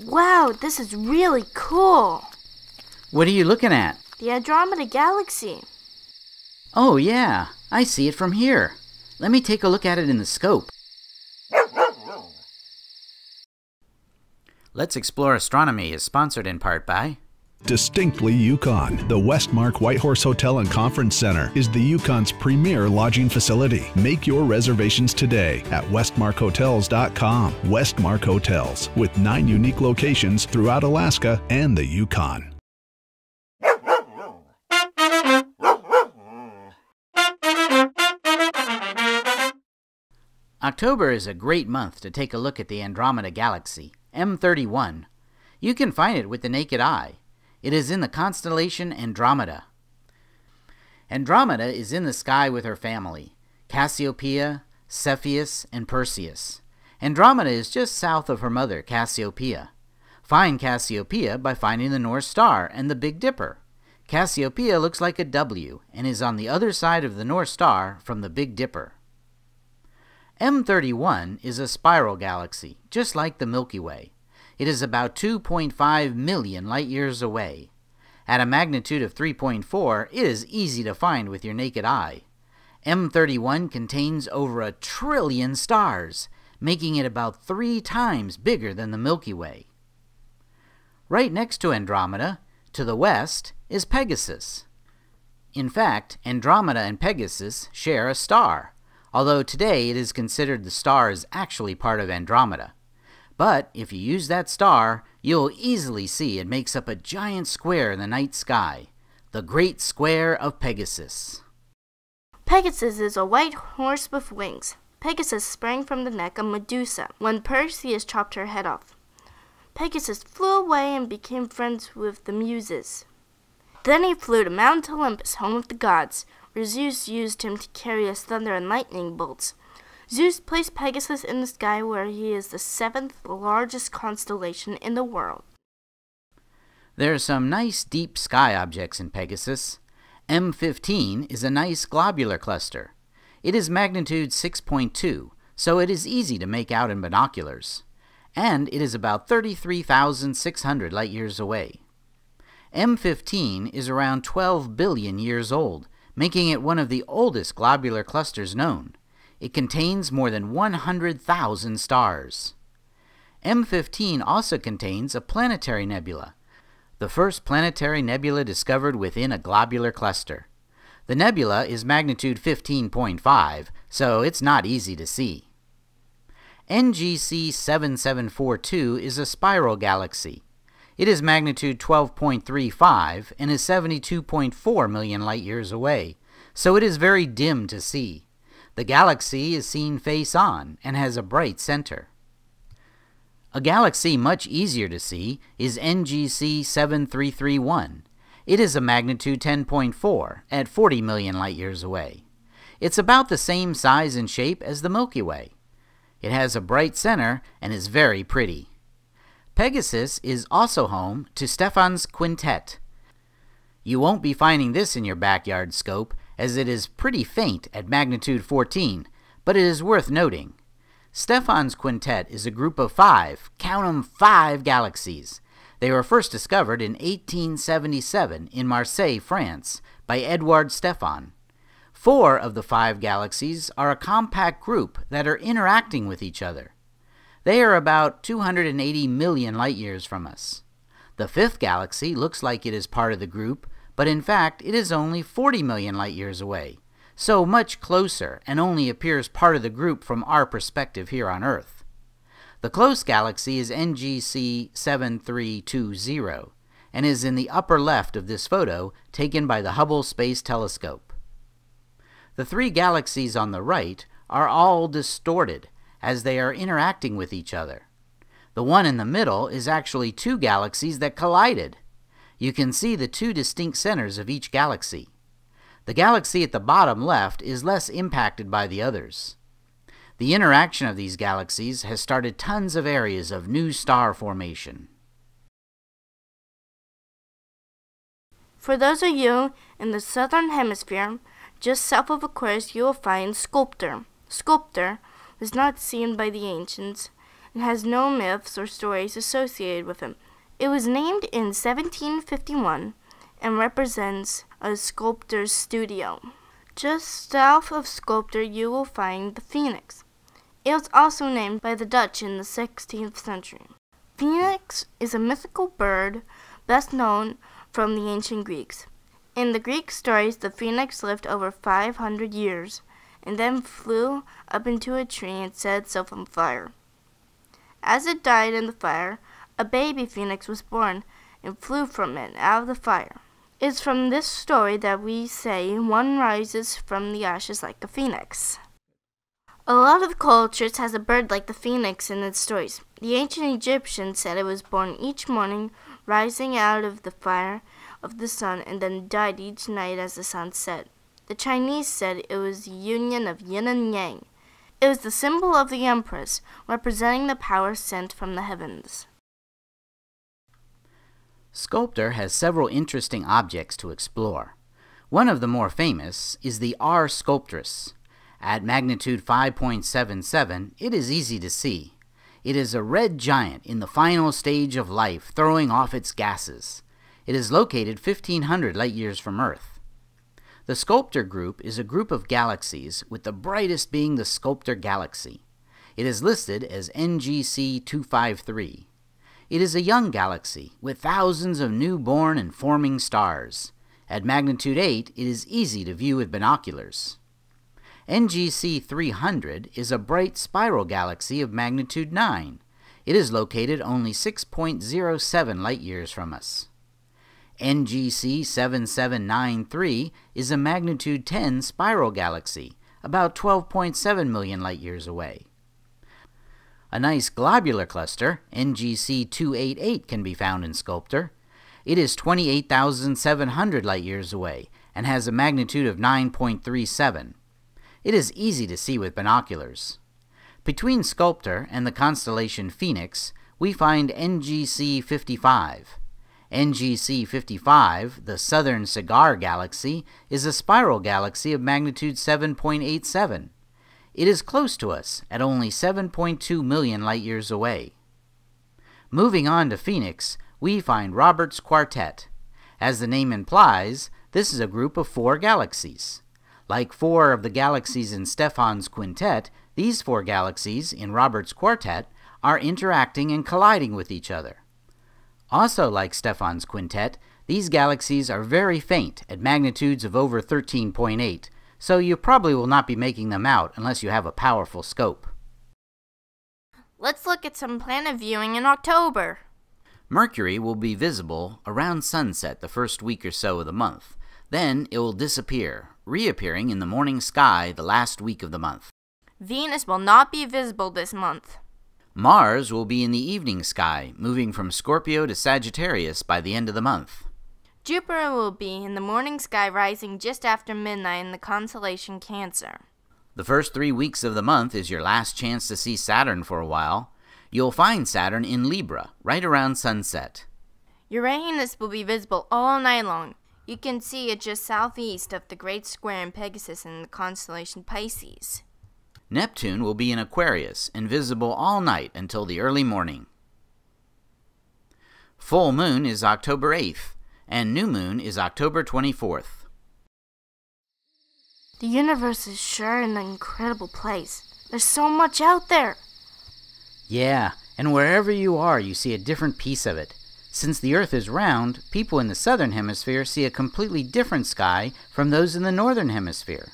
Whoa, this is really cool. What are you looking at? The Andromeda Galaxy. Oh, yeah, I see it from here. Let me take a look at it in the scope. Let's Explore Astronomy is sponsored in part by Distinctly Yukon. The Westmark Whitehorse Hotel and Conference Center is the Yukon's premier lodging facility. Make your reservations today at westmarkhotels.com. Westmark Hotels, with nine unique locations throughout Alaska and the Yukon. October is a great month to take a look at the Andromeda Galaxy, M31. You can find it with the naked eye. It is in the constellation Andromeda. Andromeda is in the sky with her family Cassiopeia, Cepheus, and Perseus. Andromeda is just south of her mother, Cassiopeia. Find Cassiopeia by finding the North Star and the Big Dipper. Cassiopeia looks like a W and is on the other side of the North Star from the Big Dipper. M31 is a spiral galaxy, just like the Milky Way. It is about 2.5 million light years away. At a magnitude of 3.4, it is easy to find with your naked eye. M31 contains over a trillion stars, making it about three times bigger than the Milky Way. Right next to Andromeda, to the west, is Pegasus. In fact, Andromeda and Pegasus share a star, although today it is considered the star is actually part of Andromeda. But if you use that star, you'll easily see it makes up a giant square in the night sky, the Great Square of Pegasus. Pegasus is a white horse with wings. Pegasus sprang from the neck of Medusa when Perseus chopped her head off. Pegasus flew away and became friends with the Muses. Then he flew to Mount Olympus, home of the gods, where Zeus used him to carry his thunder and lightning bolts. Zeus placed Pegasus in the sky where he is the seventh largest constellation in the world. There are some nice deep sky objects in Pegasus. M15 is a nice globular cluster. It is magnitude 6.2, so it is easy to make out in binoculars. And it is about 33,600 light years away. M15 is around 12 billion years old, making it one of the oldest globular clusters known. It contains more than 100,000 stars. M15 also contains a planetary nebula, the first planetary nebula discovered within a globular cluster. The nebula is magnitude 15.5, so it's not easy to see. NGC 7742 is a spiral galaxy. It is magnitude 12.35 and is 72.4 million light years away, so it is very dim to see. The galaxy is seen face on and has a bright center. A galaxy much easier to see is NGC 7331. It is a magnitude 10.4 at 40 million light years away. It's about the same size and shape as the Milky Way. It has a bright center and is very pretty. Pegasus is also home to Stephan's Quintet. You won't be finding this in your backyard scope as it is pretty faint at magnitude 14, but it is worth noting. Stephan's Quintet is a group of five, count 'em five galaxies. They were first discovered in 1877 in Marseille, France, by Edouard Stephan. Four of the five galaxies are a compact group that are interacting with each other. They are about 280 million light years from us. The fifth galaxy looks like it is part of the group, but in fact it is only 40 million light years away, so much closer and only appears part of the group from our perspective here on Earth. The close galaxy is NGC 7320 and is in the upper left of this photo taken by the Hubble Space Telescope. The three galaxies on the right are all distorted as they are interacting with each other. The one in the middle is actually two galaxies that collided. You can see the two distinct centers of each galaxy. The galaxy at the bottom left is less impacted by the others. The interaction of these galaxies has started tons of areas of new star formation. For those of you in the southern hemisphere, just south of Aquarius, you will find Sculptor. Sculptor was not seen by the ancients and has no myths or stories associated with him. It was named in 1751 and represents a sculptor's studio. Just south of Sculptor, you will find the phoenix. It was also named by the Dutch in the 16th century. Phoenix is a mythical bird best known from the ancient Greeks. In the Greek stories, the phoenix lived over 500 years and then flew up into a tree and set itself on fire. As it died in the fire, a baby phoenix was born and flew from it out of the fire. It's from this story that we say one rises from the ashes like a phoenix. A lot of cultures has a bird like the phoenix in its stories. The ancient Egyptians said it was born each morning, rising out of the fire of the sun, and then died each night as the sun set. The Chinese said it was the union of yin and yang. It was the symbol of the Empress, representing the power sent from the heavens. Sculptor has several interesting objects to explore. One of the more famous is the R Sculptoris. At magnitude 5.77, it is easy to see. It is a red giant in the final stage of life, throwing off its gases. It is located 1500 light years from Earth. The Sculptor group is a group of galaxies, with the brightest being the Sculptor galaxy. It is listed as NGC 253. It is a young galaxy with thousands of newborn and forming stars. At magnitude 8, it is easy to view with binoculars. NGC 300 is a bright spiral galaxy of magnitude 9. It is located only 6.07 light years from us. NGC 7793 is a magnitude 10 spiral galaxy, about 12.7 million light years away. A nice globular cluster, NGC 288, can be found in Sculptor. It is 28,700 light years away and has a magnitude of 9.37. It is easy to see with binoculars. Between Sculptor and the constellation Phoenix, we find NGC 55. NGC 55, the Southern Cigar Galaxy, is a spiral galaxy of magnitude 7.87. It is close to us at only 7.2 million light years away. Moving on to Phoenix, we find Robert's Quartet. As the name implies, this is a group of four galaxies. Like four of the galaxies in Stephan's quintet, these four galaxies in Robert's quartet are interacting and colliding with each other. Also, like Stephan's quintet, these galaxies are very faint at magnitudes of over 13.8, so you probably will not be making them out unless you have a powerful scope. Let's look at some planet viewing in October. Mercury will be visible around sunset the first week or so of the month. Then it will disappear, reappearing in the morning sky the last week of the month. Venus will not be visible this month. Mars will be in the evening sky, moving from Scorpio to Sagittarius by the end of the month. Jupiter will be in the morning sky rising just after midnight in the constellation Cancer. The first three weeks of the month is your last chance to see Saturn for a while. You'll find Saturn in Libra, right around sunset. Uranus will be visible all night long. You can see it just southeast of the Great Square in Pegasus in the constellation Pisces. Neptune will be in Aquarius and visible all night until the early morning. Full moon is October 8th and new moon is October 24th. The universe is sure an incredible place. There's so much out there. Yeah, and wherever you are, you see a different piece of it. Since the Earth is round, people in the southern hemisphere see a completely different sky from those in the northern hemisphere.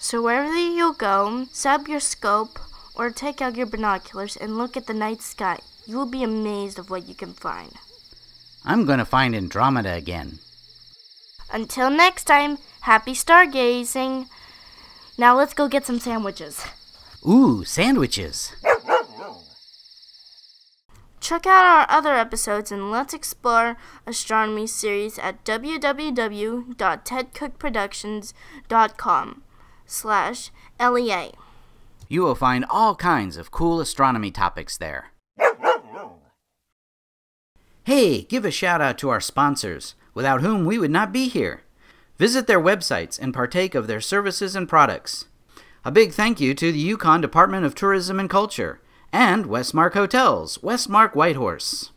So wherever you go, set up your scope or take out your binoculars and look at the night sky. You will be amazed of what you can find. I'm going to find Andromeda again. Until next time, happy stargazing. Now let's go get some sandwiches. Ooh, sandwiches. Check out our other episodes and let's explore astronomy series at www.tedcookproductions.com slash LEA. You will find all kinds of cool astronomy topics there. Hey, give a shout out to our sponsors, without whom we would not be here. Visit their websites and partake of their services and products. A big thank you to the Yukon Department of Tourism and Culture and Westmark Hotels, Westmark Whitehorse.